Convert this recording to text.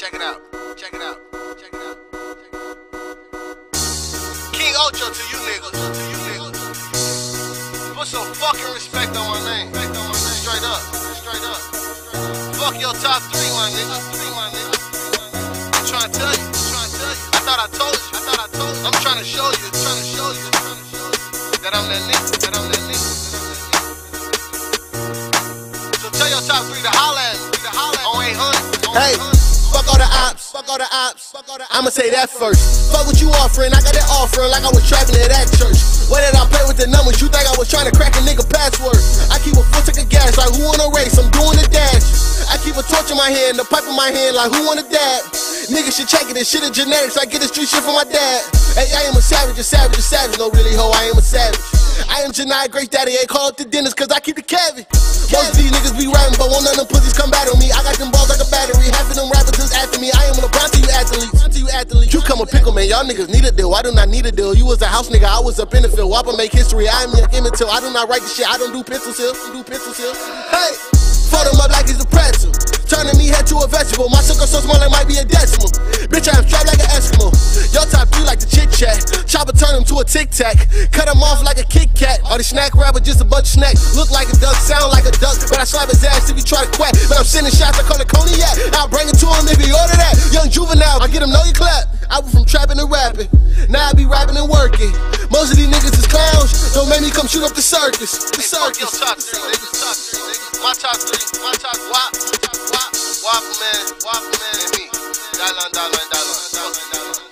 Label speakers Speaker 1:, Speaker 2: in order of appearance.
Speaker 1: Check it out. Check it out. Check it out. Check it out. King Ocho to you niggas. To you niggas. Put some fucking respect on my name. Straight up. Straight up. Fuck your top three, my nigga. Three, my nigga. I'm trying to tell you. I'm trying to tell you. I thought I told you. I thought I told you. I'm trying to show you. Trying to show you. Trying to show you. That I'm that nigga. That I'm that nigga. So tell your top three to holla at me. To holla at me. On 800. On
Speaker 2: Hey,
Speaker 1: 800.
Speaker 2: Fuck all the ops. I'ma say that first. Fuck what you offering, I got that offering like I was trapping at that church. Where did I play with the numbers? You think I was trying to crack a nigga password? I keep a full tank of gas like who wanna race? I'm doing the dash. I keep a torch in my hand, a pipe in my hand like who wanna dab? Niggas should check it, this shit is genetics. I get the street shit from my dad. Hey, I am a savage, a savage, a savage. No, really, ho, I am a savage. I am Janai Great Daddy, ain't call up the dinners cause I keep the cavity. Most of these niggas be rapping, but one of them pussies come battle me. I got them Y'all niggas need a deal. I do not need a deal. You was a house nigga. I was up in the field. Whoppa make history. I am your immature. I do not write the shit. I don't do pencil seal. Do pencil seal. Hey, fold them up like it's a pretzel. Turning me head to a vegetable. My sugar so small it might be a decimal. Bitch, I am strapped like an Eskimo. Your top three like the chit chat. Chopper turn him to a tic tac. Cut him off like a Kit Kat. All the snack rapper just a bunch of snacks. Look like a duck, sound like a duck. But I slap his ass if he try to quack. But I'm sending shots, I call it cognac. I'll bring it to him if he order that. Young juvenile, I get him know you clap. I went from trapping to rapping. Now I be rapping and working. Most of these niggas is clowns. Don't make me come shoot up the circus. The
Speaker 1: Hey,
Speaker 2: circus.
Speaker 1: Wop man. Wop man. And me. Dylan, Dylan, Dylan.